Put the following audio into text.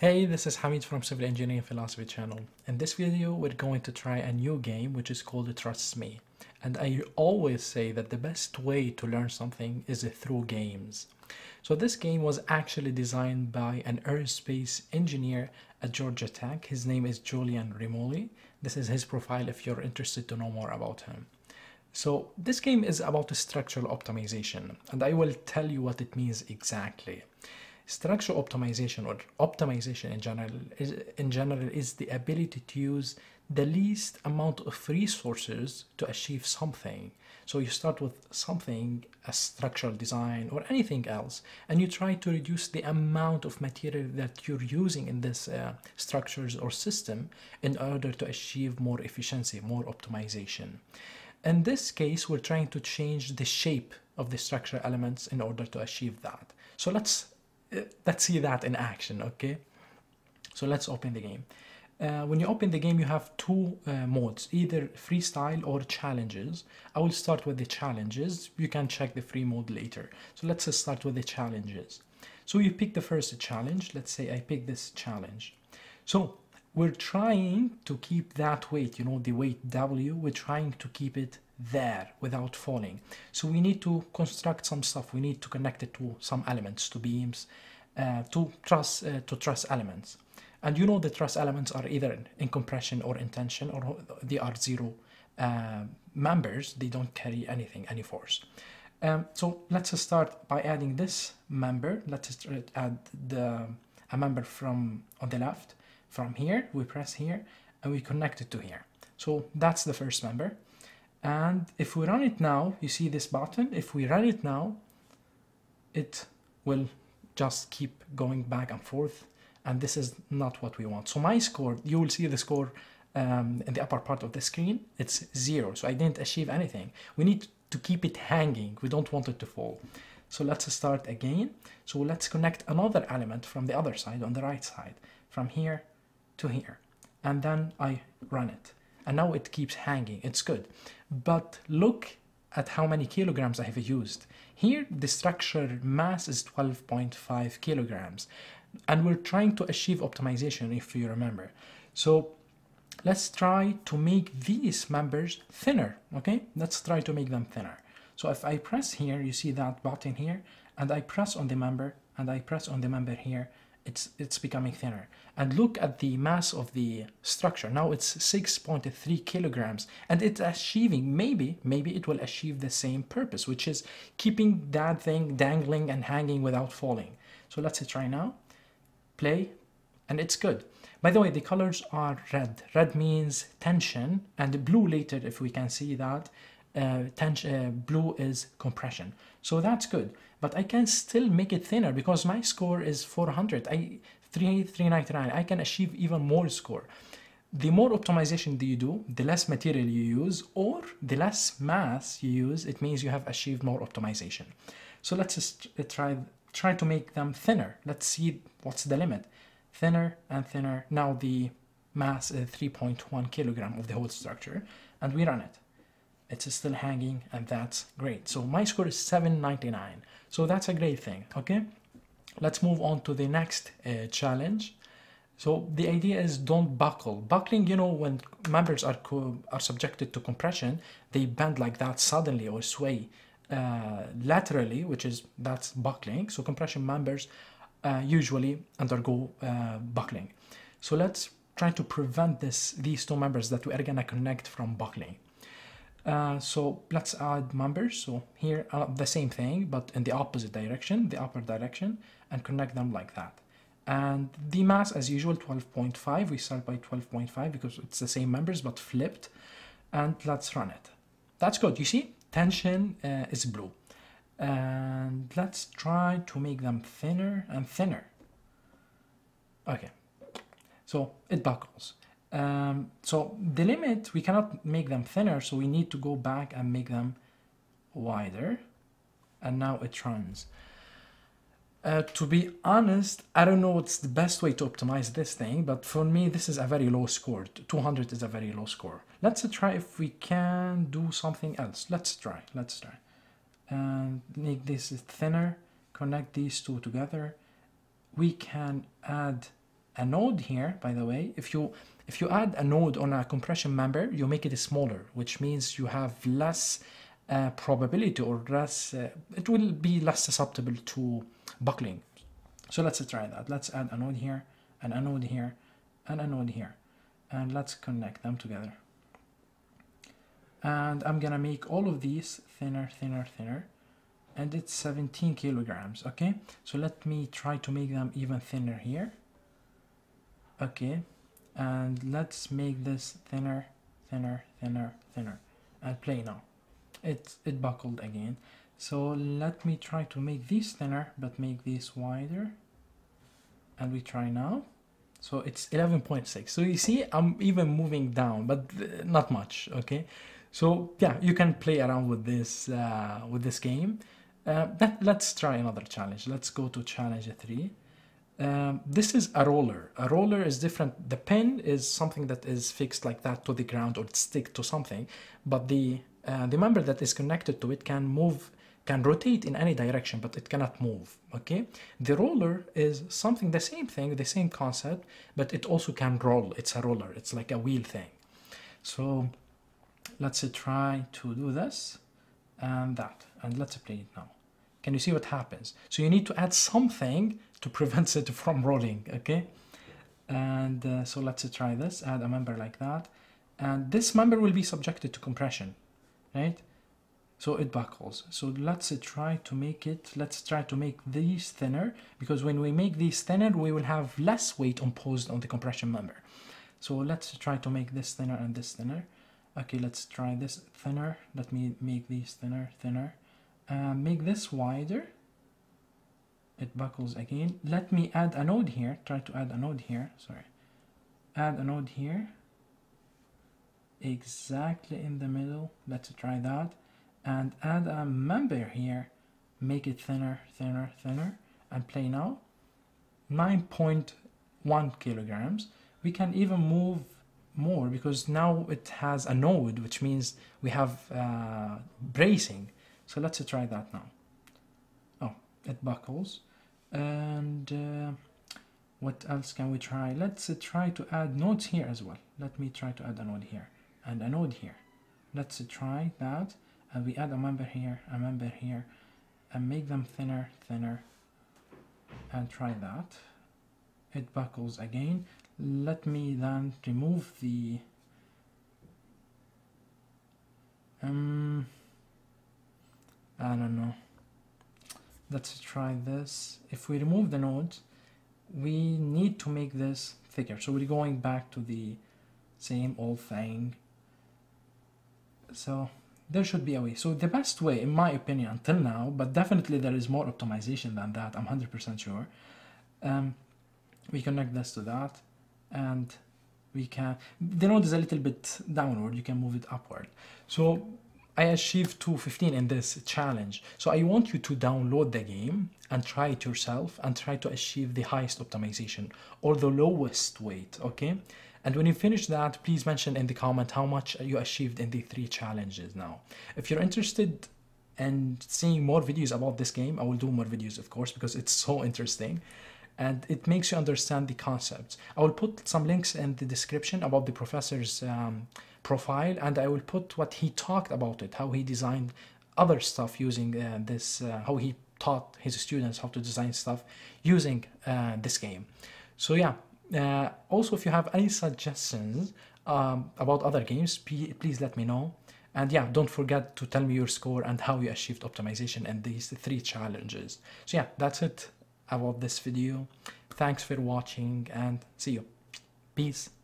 Hey, this is Hamid from Civil Engineering Philosophy channel. In this video, we're going to try a new game which is called Truss Me. And I always say that the best way to learn something is through games. So this game was actually designed by an aerospace engineer at Georgia Tech. His name is Julian Rimoli. This is his profile if you're interested to know more about him. So this game is about structural optimization and I will tell you what it means exactly. Structural optimization or optimization in general is, in general is the ability to use the least amount of resources to achieve something. So you start with something, a structural design or anything else, and you try to reduce the amount of material that you're using in this uh, structures or system in order to achieve more efficiency, more optimization. In this case, we're trying to change the shape of the structure elements in order to achieve that. So let's let's see that in action okay? So let's open the game. Uh, when you open the game you have two uh, modes either freestyle or challenges. I will start with the challenges. You can check the free mode later. So let's start with the challenges. So you pick the first challenge. Let's say i pick this challenge. So we're trying to keep that weight you know the weight w. We're trying to keep it there without falling. So we need to construct some stuff. We need to connect it to some elements, to beams, uh, to truss uh, to truss elements. And you know the truss elements are either in compression or in tension, or they are zero uh, members. They don't carry anything, any force. Um, so let's start by adding this member. Let's add the a member from on the left. From here, we press here, and we connect it to here. So that's the first member and if we run it now you see this button if we run it now it will just keep going back and forth. And this is not what we want. So my score you will see the score um, in the upper part of the screen. It's zero so I didn't achieve anything. We need to keep it hanging. We don't want it to fall. So let's start again. So let's connect another element from the other side on the right side from here to here. And then I run it and now it keeps hanging. It's good. But look at how many kilograms I have used. Here the structure mass is 12.5 kilograms. And we're trying to achieve optimization if you remember. So let's try to make these members thinner okay? Let's try to make them thinner. So if I press here you see that button here? And I press on the member and I press on the member here it's it's becoming thinner. And look at the mass of the structure. Now it's 6.3 kilograms and it's achieving maybe maybe it will achieve the same purpose which is keeping that thing dangling and hanging without falling. So let's try now. Play and it's good. By the way the colors are red. Red means tension and blue later if we can see that tension, uh, blue is compression. So that's good. But I can still make it thinner because my score is 400 I 399 I can achieve even more score. The more optimization do you do the less material you use or the less mass you use it means you have achieved more optimization. So let's just uh, try try to make them thinner. Let's see what's the limit. Thinner and thinner. Now the mass is 3.1 kilogram of the whole structure and we run it it's still hanging and that's great. So my score is 799 so that's a great thing okay? Let's move on to the next uh, challenge. So the idea is don't buckle. Buckling you know when members are are subjected to compression they bend like that suddenly or sway uh, laterally which is that's buckling. So compression members uh, usually undergo uh, buckling. So let's try to prevent this these two members that we are gonna connect from buckling uh, so let's add members. So here uh, the same thing, but in the opposite direction, the upper direction, and connect them like that. And the mass, as usual, 12.5. We start by 12.5 because it's the same members, but flipped. And let's run it. That's good. You see, tension uh, is blue. And let's try to make them thinner and thinner. Okay. So it buckles. Um, so the limit, we cannot make them thinner, so we need to go back and make them wider. And now it runs. Uh, to be honest, I don't know what's the best way to optimize this thing, but for me, this is a very low score. 200 is a very low score. Let's try if we can do something else. Let's try, let's try. And make this thinner, connect these two together. We can add a node here, by the way, if you if you add a node on a compression member, you make it smaller, which means you have less uh, probability or less, uh, it will be less susceptible to buckling. So let's try that. Let's add a node here, and a node here, and a node here. And let's connect them together. And I'm gonna make all of these thinner, thinner, thinner. And it's 17 kilograms, okay? So let me try to make them even thinner here. Okay, and let's make this thinner thinner thinner thinner. And play now. It it buckled again. So let me try to make these thinner but make these wider. And we try now. So it's 11.6 so you see i'm even moving down but not much okay? So yeah you can play around with this uh, with this game. Uh, let, let's try another challenge. Let's go to challenge 3 um, this is a roller. A roller is different. The pin is something that is fixed like that to the ground or stick to something, but the uh, the member that is connected to it can move, can rotate in any direction, but it cannot move. Okay. The roller is something the same thing, the same concept, but it also can roll. It's a roller. It's like a wheel thing. So let's try to do this and that, and let's play it now. Can you see what happens? So you need to add something to prevent it from rolling, okay? And uh, so let's try this, add a member like that. And this member will be subjected to compression, right? So it buckles. So let's try to make it, let's try to make these thinner because when we make these thinner, we will have less weight imposed on the compression member. So let's try to make this thinner and this thinner. Okay, let's try this thinner. Let me make these thinner, thinner. Uh, make this wider. It buckles again. Let me add a node here. Try to add a node here. Sorry. Add a node here. Exactly in the middle. Let's try that. And add a member here. Make it thinner thinner thinner. And play now. 9.1 kilograms. We can even move more because now it has a node which means we have uh, bracing so let's try that now. Oh it buckles. And uh, what else can we try? Let's uh, try to add nodes here as well. Let me try to add a node here and a node here. Let's uh, try that. And we add a member here a member here and make them thinner thinner. And try that. It buckles again. Let me then remove the um I don't know. Let's try this. If we remove the node, we need to make this thicker so we're going back to the same old thing. So there should be a way. So the best way in my opinion until now but definitely there is more optimization than that i'm 100% sure um, we connect this to that and we can the node is a little bit downward you can move it upward. So I achieved 215 in this challenge. So I want you to download the game and try it yourself and try to achieve the highest optimization or the lowest weight, okay? And when you finish that, please mention in the comment how much you achieved in the three challenges now. If you're interested in seeing more videos about this game, I will do more videos, of course, because it's so interesting and it makes you understand the concepts. I will put some links in the description about the professor's um, profile and I will put what he talked about it, how he designed other stuff using uh, this, uh, how he taught his students how to design stuff using uh, this game. So yeah, uh, also if you have any suggestions um, about other games, please let me know. And yeah, don't forget to tell me your score and how you achieved optimization in these three challenges. So yeah, that's it about this video. Thanks for watching and see you. Peace.